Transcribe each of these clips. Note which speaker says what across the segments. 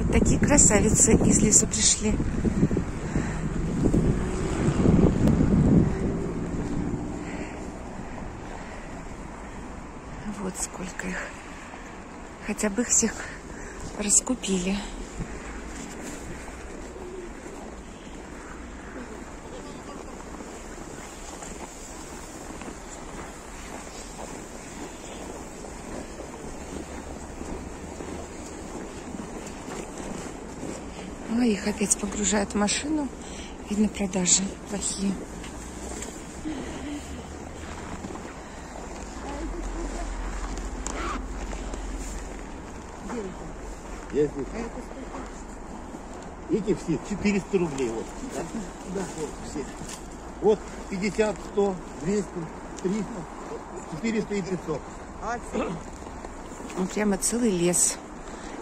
Speaker 1: Вот такие красавицы из леса пришли. Вот сколько их. Хотя бы их всех раскупили. А их опять погружают в машину. Видно, продажи плохие.
Speaker 2: Я здесь. Эти все 400 рублей. Вот. Да? Да, вот все. Вот 50, 100, 200, 300, 400 и 500.
Speaker 1: Ну, прямо целый лес.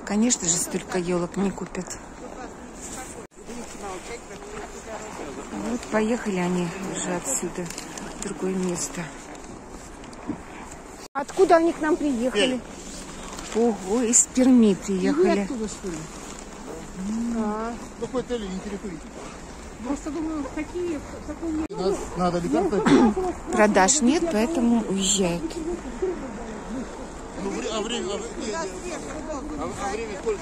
Speaker 1: Конечно же, столько елок не купят. Поехали они уже отсюда в другое место. Откуда они к нам приехали? Ого, из Перми приехали.
Speaker 3: что ли?
Speaker 2: Какой цели интересуете?
Speaker 3: Просто думаю, какие, в каком
Speaker 2: У нас надо лекарства.
Speaker 1: Продаж нет, поэтому уезжают.
Speaker 2: Ну, вре- а время, а, вре- а- а время сколько?